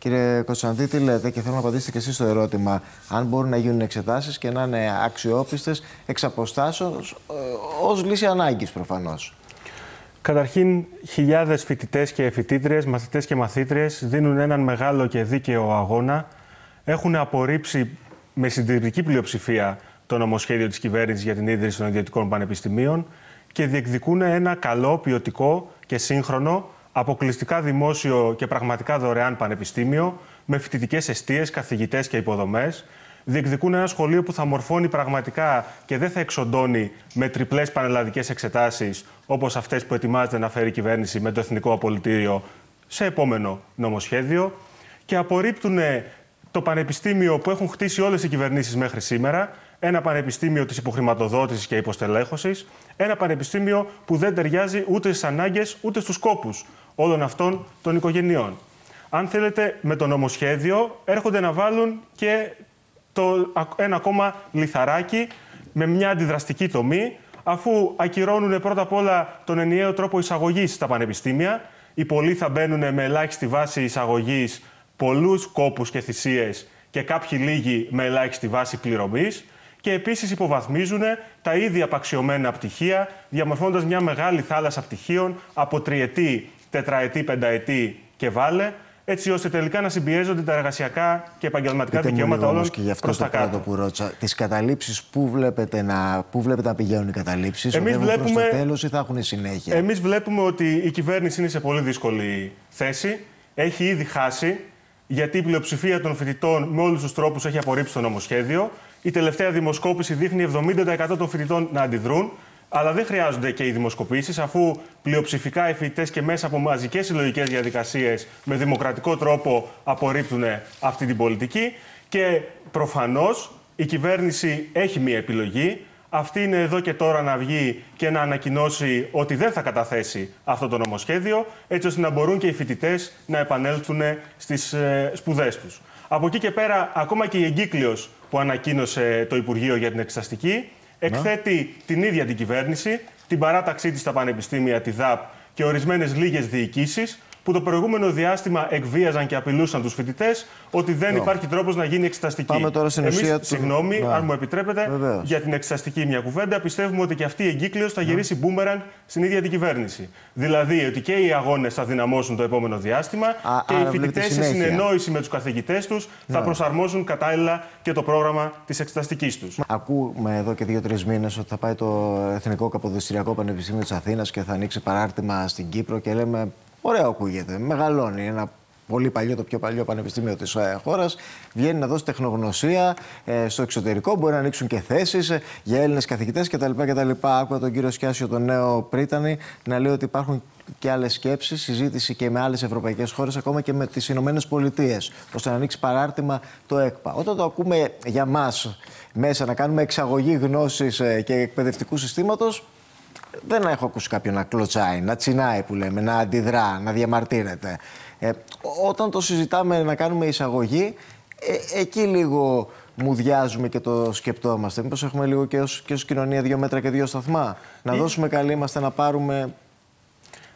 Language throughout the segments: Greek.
Κύριε Κωνσταντή, τι λέτε και θέλω να απαντήσετε και εσείς στο ερώτημα. Αν μπορούν να γίνουν εξετάσεις και να είναι αξιόπιστες εξ αποστάσεως, ως λύση ανάγκης προφανώς. Καταρχήν, χιλιάδες φοιτητές και φοιτήτριες, μαθητές και μαθήτριες δίνουν έναν μεγάλο και δίκαιο αγώνα. Έχουν απορρίψει με συντηρητική πλειοψηφία το νομοσχέδιο της κυβέρνησης για την ίδρυση των ιδιωτικών πανεπιστημίων και διεκδικούν ένα καλό, ποιοτικό και σύγχρονο, αποκλειστικά δημόσιο και πραγματικά δωρεάν πανεπιστήμιο, με φοιτητικές αιστείες, καθηγητές και υποδομές. Διεκδικούν ένα σχολείο που θα μορφώνει πραγματικά και δεν θα εξοντώνει με τριπλές πανελλαδικές εξετάσεις, όπως αυτές που ετοιμάζεται να φέρει η κυβέρνηση με το Εθνικό Απολυτήριο σε επόμενο νομοσχέδιο. Και απορρίπτουν το πανεπιστήμιο που έχουν χτίσει όλες οι κυβερνήσεις μέχρι σήμερα, ένα πανεπιστήμιο της υποχρηματοδότησης και υποστελέχωσης, ένα πανεπιστήμιο που δεν ταιριάζει ούτε στις ανάγκες ούτε στους κόπου όλων αυτών των οικογενειών. Αν θέλετε, με το νομοσχέδιο έρχονται να βάλουν και το ένα ακόμα λιθαράκι με μια αντιδραστική τομή, αφού ακυρώνουν πρώτα απ' όλα τον ενιαίο τρόπο εισαγωγής στα πανεπιστήμια. Οι πολλοί θα μπαίνουν με ελάχιστη βάση εισαγωγής πολλούς κόπους και θυσίες και κάποιοι λίγοι με ελάχιστη βάση πληρωμής και επίσης υποβαθμίζουν τα ήδη απαξιωμένα πτυχία, διαμορφώνοντα μια μεγάλη θάλασσα πτυχίων από τριετή, τετραετή, πενταετή και βάλε, έτσι ώστε τελικά να συμπιέζονται τα εργασιακά και επαγγελματικά Πείτε δικαιώματα όλων και γι' αυτό το κάτω που ρώτησα. Τις καταλήψεις, πού, βλέπετε να, πού βλέπετε να πηγαίνουν οι καταλήψεις, Εμείς βλέπουμε. Προς το τέλος ή θα έχουν συνέχεια; Εμείς βλέπουμε ότι η κυβέρνηση είναι σε πολύ δύσκολη θέση. Έχει ήδη χάσει, γιατί η πλειοψηφία των φοιτητών με όλους τους τρόπους έχει απορρίψει το νομοσχέδιο. Η τελευταία δημοσκόπηση δείχνει 70% των φοιτητών να αντιδρούν. Αλλά δεν χρειάζονται και οι δημοσκοπήσεις, αφού πλειοψηφικά οι φοιτητές και μέσα από μαζικές συλλογικές διαδικασίες με δημοκρατικό τρόπο απορρίπτουν αυτή την πολιτική. Και προφανώς η κυβέρνηση έχει μία επιλογή. Αυτή είναι εδώ και τώρα να βγει και να ανακοινώσει ότι δεν θα καταθέσει αυτό το νομοσχέδιο, έτσι ώστε να μπορούν και οι φοιτητές να επανέλθουν στις ε, σπουδές τους. Από εκεί και πέρα, ακόμα και η εγκύκλιο που ανακοίνωσε το Υπουργείο για την Εξεταστική, εκθέτει την ίδια την κυβέρνηση, την παράταξή της στα πανεπιστήμια, τη ΔΑΠ και ορισμένες λίγες διοικήσεις, που το προηγούμενο διάστημα εκβίαζαν και απειλούσαν τους φοιτητές ότι δεν υπάρχει τρόπος να γίνει εξεταστική. Πάμε τώρα στην ουσία του... Συγγνώμη, αν μου επιτρέπετε, για την εξεταστική μια κουβέντα. Πιστεύουμε ότι και αυτή η εγκύκλιο θα γυρίσει μπούμεραν στην ίδια την κυβέρνηση. Δηλαδή ότι και οι αγώνες θα δυναμώσουν το επόμενο διάστημα Α, και οι φοιτητές σε συνεννόηση με τους καθηγητές τους θα προσαρμόσουν κατάλληλα και το πρόγραμμα της εξεταστικής τους. Ακούμε εδώ και δύο-τρεις μήνες ότι θα πάει το Εθνικό Καποδιστριακό Πανεπιστήμιο της Αθήνας και θα ανοίξει παράρτημα στην Κύπρο και λέμε Ωραίο ακούγεται. Μεγαλώνει. Ένα πολύ παλιό, το πιο παλιό πανεπιστήμιο της ε, χώρας. Βγαίνει να δώσει τεχνογνωσία ε, στο εξωτερικό. Μπορεί να ανοίξουν και θέσεις ε, για Έλληνες καθηγητές κτλ. κτλ. Άκουγα τον κύριο Σκιάσιο, τον νέο Πρίτανη, να λέει ότι υπάρχουν και άλλες σκέψεις, συζήτηση και με άλλες ευρωπαϊκές χώρες, ακόμα και με τις Ηνωμένες Πολιτείες, ώστε να ανοίξει παράρτημα το ΕΚΠΑ. Όταν το ακούμε για μας μέσα να κάνουμε εξαγωγή γνώσης και εκπαιδευτικού συστήματος, δεν έχω ακούσει κάποιον να κλωτσάει, να τσινάει που λέμε, να αντιδρά, να διαμαρτύρεται. Ε, όταν το συζητάμε να κάνουμε εισαγωγή, ε, εκεί λίγο μου διάζουμε και το σκεπτόμαστε. Μήπως έχουμε λίγο και ως, και ως κοινωνία δύο μέτρα και δύο σταθμά. Να δώσουμε καλή είμαστε, να πάρουμε...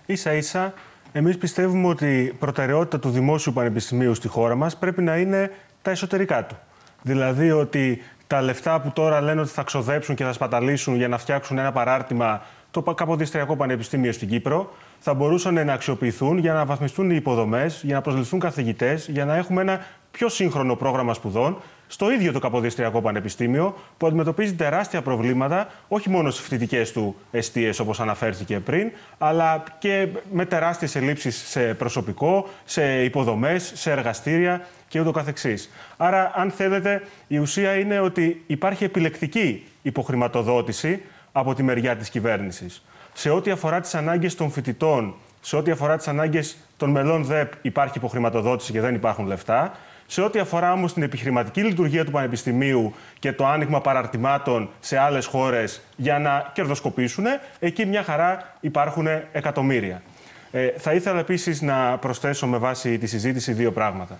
Ίσα ίσα, εμείς πιστεύουμε ότι η προτεραιότητα του Δημόσιου Πανεπιστημίου στη χώρα μας πρέπει να είναι τα εσωτερικά του. Δηλαδή ότι τα λεφτά που τώρα λένε ότι θα ξοδέψουν και θα σπαταλήσουν για να φτιάξουν ένα παράρτημα το Καποδιστριακό Πανεπιστήμιο στην Κύπρο, θα μπορούσαν να αξιοποιηθούν για να βαθμιστούν οι υποδομές, για να προσληφθούν καθηγητές, για να έχουμε ένα πιο σύγχρονο πρόγραμμα σπουδών στο ίδιο το Καποδιστριακό Πανεπιστήμιο, που αντιμετωπίζει τεράστια προβλήματα, όχι μόνο στις φοιτητικές του αιστείες, όπως αναφέρθηκε πριν, αλλά και με τεράστιες ελλείψεις σε προσωπικό, σε υποδομές, σε εργαστήρια και ούτω καθεξής. Άρα, αν θέλετε, η ουσία είναι ότι υπάρχει επιλεκτική υποχρηματοδότηση από τη μεριά της κυβέρνησης. Σε ό,τι αφορά τις ανάγκες των φοιτητών, σε ό,τι αφορά τις ανάγκες των μελών ΔΕΠ υπάρχει υποχρηματοδότηση και δεν υπάρχουν λεφτά. Σε ό,τι αφορά όμως την επιχειρηματική λειτουργία του Πανεπιστημίου και το άνοιγμα παραρτημάτων σε άλλες χώρες για να κερδοσκοπήσουν, εκεί μια χαρά υπάρχουν εκατομμύρια. Ε, θα ήθελα επίσης να προσθέσω με βάση τη συζήτηση δύο πράγματα.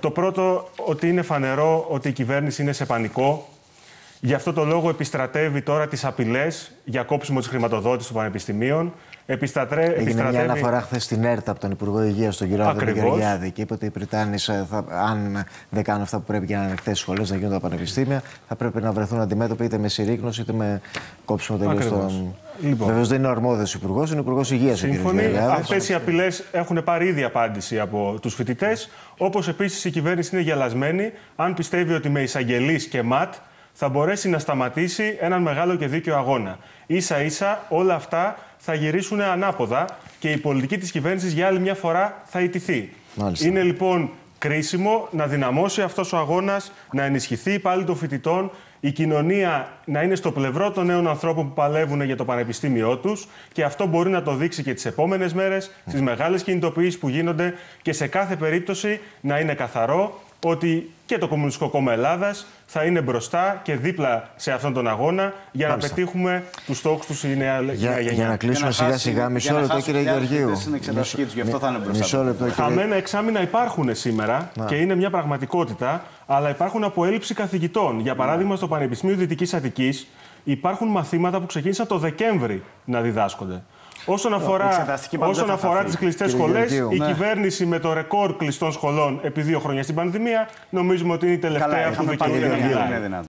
Το πρώτο, ότι είναι φανερό ότι η κυβέρνηση είναι σε πανικό Γι' αυτό το λόγο επιστρατεύει τώρα τις απειλές για κόψιμο της χρηματοδότησης των πανεπιστημίων. επιστατρέ, Έγινε μια επιστρατεύει. αναφορά χθες στην ΕΡΤ από τον Υπουργό Υγείας, τον κύριο Άδωνη Ακριβώς. Γεωργιάδη, και είπε ότι οι Πριτάνη, αν δεν κάνουν αυτά που πρέπει και να είναι ανοιχτέ σχολές, να γίνουν τα πανεπιστήμια, θα πρέπει να βρεθούν αντιμέτωποι είτε με συρρήκνωση είτε με κόψιμο τελείως Ακριβώς. των. Λοιπόν. Βεβαίως δεν είναι ο αρμόδιος υπουργός, είναι ο Υπουργός Υγείας ο κ. Σύμφωνοι. Γεωργιάδης. Αυτές οι απειλές έχουν πάρει ήδη απάντηση από τους φοιτητές. Όπως επίσης η κυβέρνηση είναι γελασμένη αν πιστεύει ότι με εισαγγελείς και ΜΑΤ θα μπορέσει να σταματήσει έναν μεγάλο και δίκαιο αγώνα. σα ίσα όλα αυτά θα γυρίσουν ανάποδα και η πολιτική της κυβέρνησης για άλλη μια φορά θα ιτηθεί. Μάλιστα. Είναι λοιπόν κρίσιμο να δυναμώσει αυτός ο αγώνας, να ενισχυθεί πάλι των φοιτητών, η κοινωνία να είναι στο πλευρό των νέων ανθρώπων που παλεύουν για το πανεπιστήμιό τους και αυτό μπορεί να το δείξει και τις επόμενες μέρες, στις μεγάλες κινητοποιήσεις που γίνονται και σε κάθε περίπτωση να είναι καθαρό ότι και το Κομμουνιστικό Κόμμα Ελλάδας θα είναι μπροστά και δίπλα σε αυτόν τον αγώνα για Μάλιστα. να πετύχουμε τους στόχους τους η νέα, Για, νέα γενιά. για να κλείσουμε Για να σιγά σιγά, χάσει- μισό για να λεπτό χάσουν κύριε χιλιάδες Γεωργίου. φοιτητές στην εξεταστική τους, γι' αυτό θα είναι μπροστά. Μισό λεπτό κύριε. Χαμένα εξάμεινα υπάρχουν σήμερα και είναι μια πραγματικότητα, αλλά υπάρχουν από έλλειψη καθηγητών. Για παράδειγμα, στο Πανεπιστήμιο Δυτικής Αττικής υπάρχουν μαθήματα που ξεκίνησαν το Δεκέμβρη να διδάσκονται. Όσον αφορά, εξεταστική πάντως όσον δεν θα αφορά χαθεί. τις κλειστές Κύριε σχολές, Γεωργίου. η Ναι. κυβέρνηση με το ρεκόρ κλειστών σχολών επί δύο χρόνια στην πανδημία νομίζουμε ότι είναι η τελευταία Καλά, που είχαμε δικαιούται να πανδημία, μιλάει. δεν είναι δυνατόν.